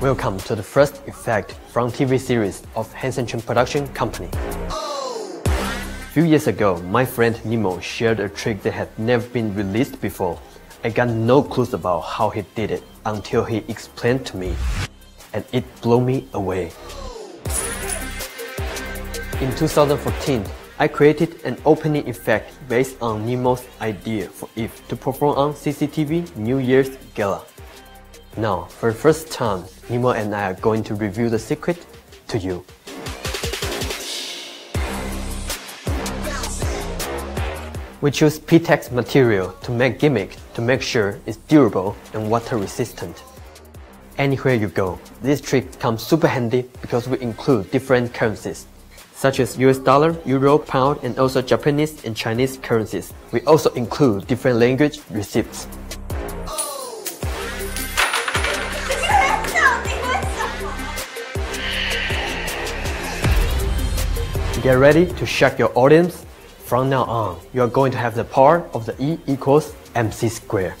Welcome to the first effect from TV series of Hanson Chien Production Company. A few years ago, my friend Nemo shared a trick that had never been released before. I got no clues about how he did it until he explained to me, and it blew me away. In 2014, I created an opening effect based on Nemo's idea for Eve to perform on CCTV New Year's Gala. Now, for the first time, Nemo and I are going to reveal the secret to you. We choose PTEX material to make gimmick to make sure it's durable and water resistant. Anywhere you go, this trick comes super handy because we include different currencies, such as US dollar, euro, pound, and also Japanese and Chinese currencies. We also include different language receipts. Get ready to shock your audience. From now on, you are going to have the power of the E equals mc squared.